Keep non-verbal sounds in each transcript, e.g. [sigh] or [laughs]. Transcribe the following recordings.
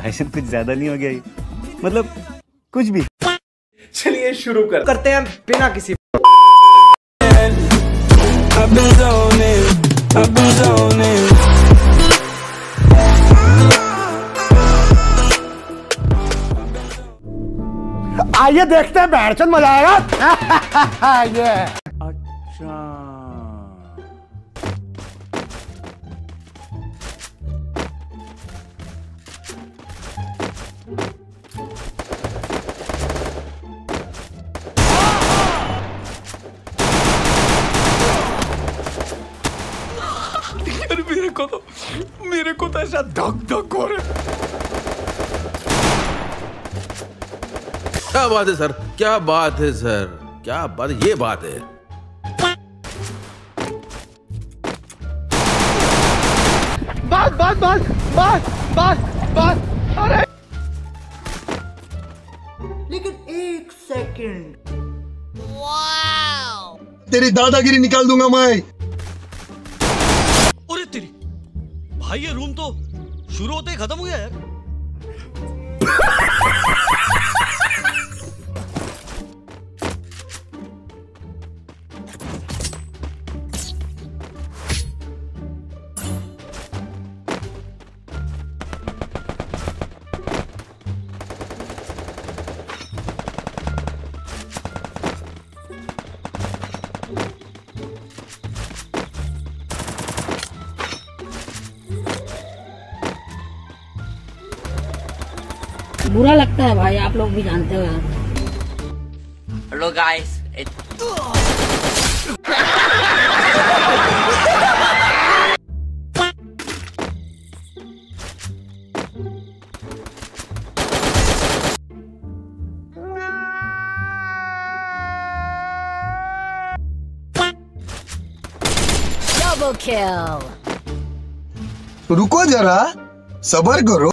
भाईजान कुछ ज़्यादा नहीं हो गया ये। मतलब कुछ भी। चलिए शुरू कर। करते हैं बिना किसी. आइए देखते हैं बैठ मज़ा आएगा। [laughs] ये। धक हो रहा है क्या बात है सर? क्या बात है सर? क्या बात ये बात है। बस बस बस बस बस बस अरे! लेकिन एक सेकंड। तेरी दादागिरी निकाल दूँगा मैं। भाई ये रूम तो शुरू होते ही खत्म हो गया यार। [laughs] बुरा लगता है भाई आप लोग भी जानते हो यार। Hello guys, डबल किल रुको जरा सबर करो।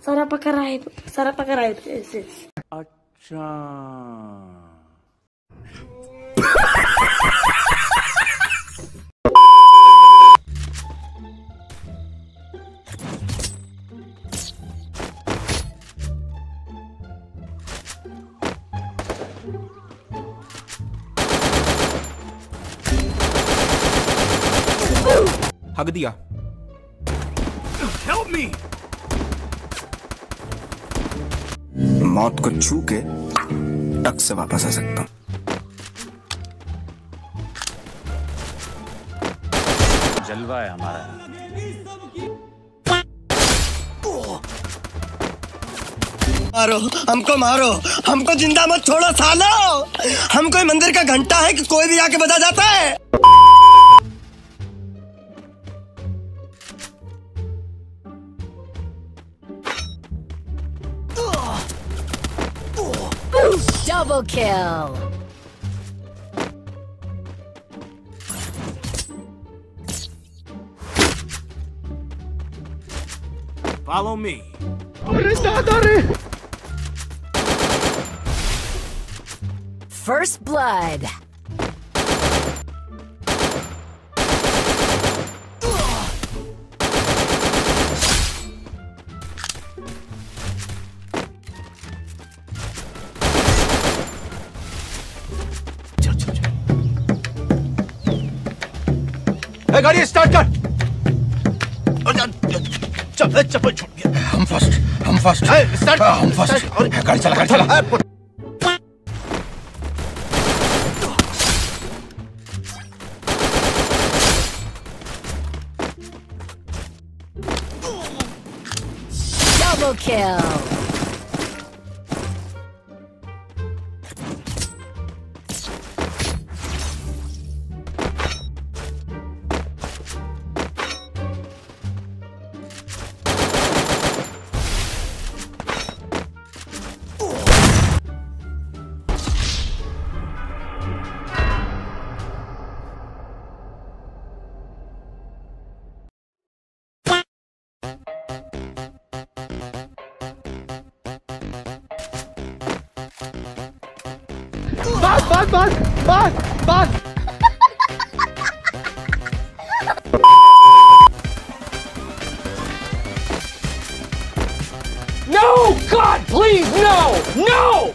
please, Sarapa, Saparak, Sarapakara, Sarapakara, Sarapaka, Sarapakarai, Sarapakarai. Yes, yes. अच्छा हक दिया मौत को छू के टक से वापस आ सकता हूँ। जलवा है हमारा। मारो हमको मारो। हमको ज़िंदा मत छोड़ो सालो। हम कोई मंदिर का घंटा है कि कोई भी आके बजा जाता है? Double kill. Follow me. First blood. गाड़ी स्टार्ट कर। चल चप्पल छूट गया। हम फ़र्स्ट हम फ़र्स्ट स्टार्ट हम फ़र्स्ट गाड़ी चला गाड़ी चला। Double kill. bas, bas, bas, bas. no, God, please, no, no.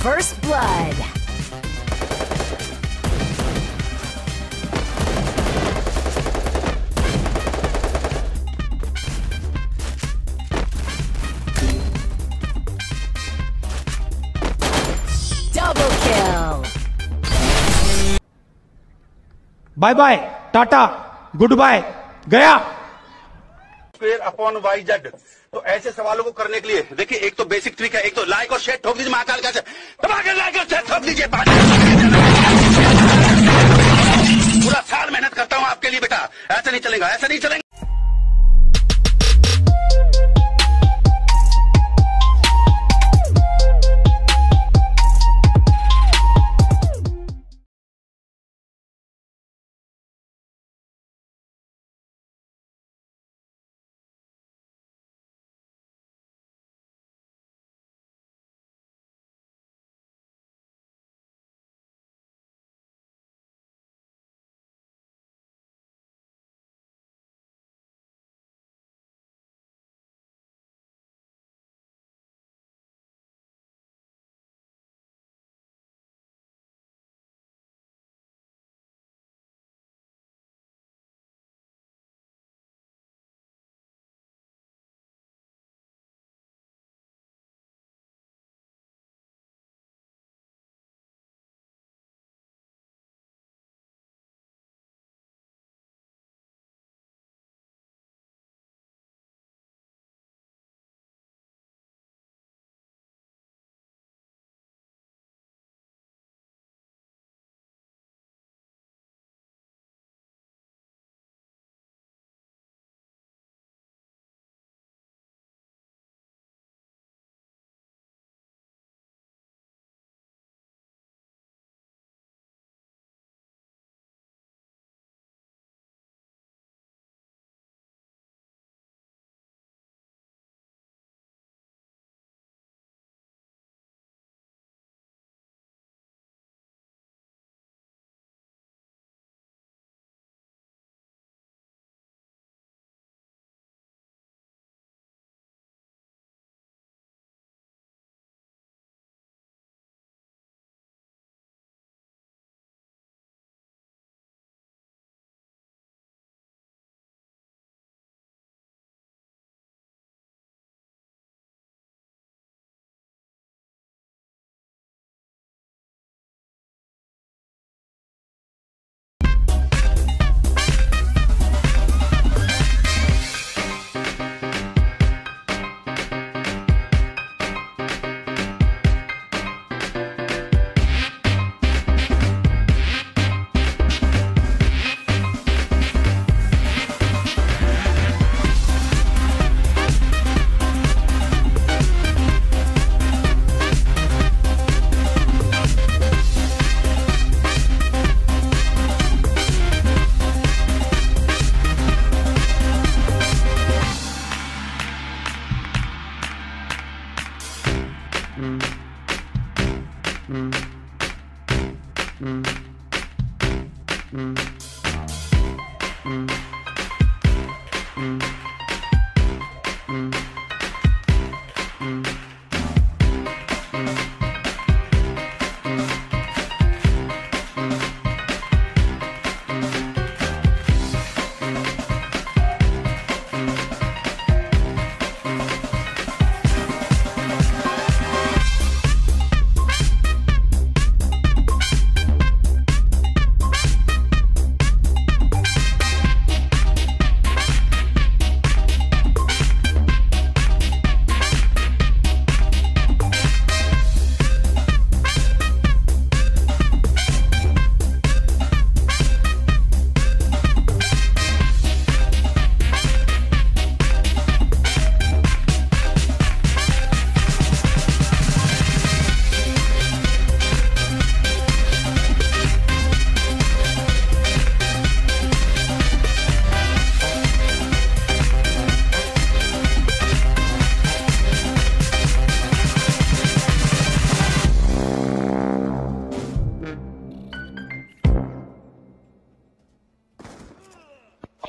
First blood. Bye bye tata good bye गया अपॉन वाई जेड तो ऐसे सवालों को करने के लिए, देखिए, एक तो बेसिक ट्रिक है, एक तो लाइक और शेयर ठोक दीजिए महाकाल कैसे लाइक और शेयर ठोक दीजिए पूरा साल मेहनत करता हूँ आपके लिए बेटा। ऐसा नहीं चलेगा, ऐसा नहीं चलेगा।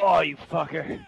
Oh, you fucker.